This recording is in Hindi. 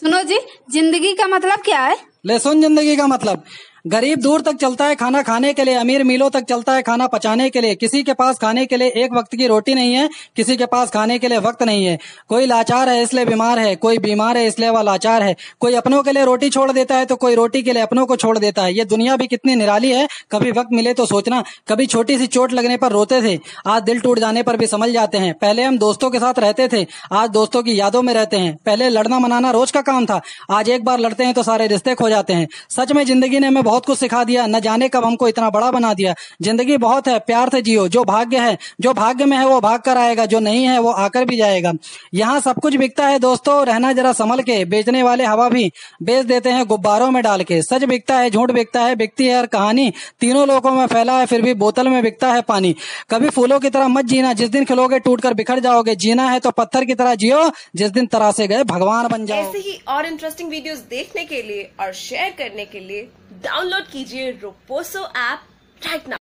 सुनो जी ज़िंदगी का मतलब क्या है? ले सुन ज़िंदगी का मतलब। गरीब दूर तक चलता है खाना खाने के लिए, अमीर मीलों तक चलता है खाना पचाने के लिए। किसी के पास खाने के लिए एक वक्त की रोटी नहीं है, किसी के पास खाने के लिए वक्त नहीं है। कोई लाचार है इसलिए बीमार है, कोई बीमार है इसलिए वह लाचार है। कोई अपनों के लिए रोटी छोड़ देता है तो कोई रोटी के लिए अपनों को छोड़ देता है। ये दुनिया भी कितनी निराली है, कभी वक्त मिले तो सोचना, कभी छोटी सी चोट लगने पर रोते थे, आज दिल टूट जाने पर भी समझ जाते हैं। पहले हम दोस्तों के साथ रहते थे, आज दोस्तों की यादों में रहते हैं। पहले लड़ना मनाना रोज का काम था, आज एक बार लड़ते हैं तो सारे रिश्ते खो जाते हैं। सच में ज़िंदगी ने हमें बहुत कुछ सिखा दिया, न जाने कब हमको इतना बड़ा बना दिया। ज़िंदगी बहुत है, प्यार से जियो, जो भाग्य है, जो भाग्य में है वो भाग कर आएगा, जो नहीं है वो आकर भी जाएगा। यहाँ सब कुछ बिकता है दोस्तों, रहना जरा संभल के, बेचने वाले हवा भी बेच देते हैं गुब्बारों में डाल के। सच बिकता है, झूठ बिकता है, बिकती है हर कहानी। तीनों लोगों में फैला है, फिर भी बोतल में बिकता है पानी। कभी फूलों की तरह मत जीना, जिस दिन खिलोगे टूट कर बिखर जाओगे। जीना है तो पत्थर की तरह जियो, जिस दिन तरासे गए, भगवान बन जाओ। ऐसे ही और इंटरेस्टिंग वीडियोस देखने के लिए और शेयर करने के लिए डाउनलोड कीजिए रोपोसो ऐप राइट नाउ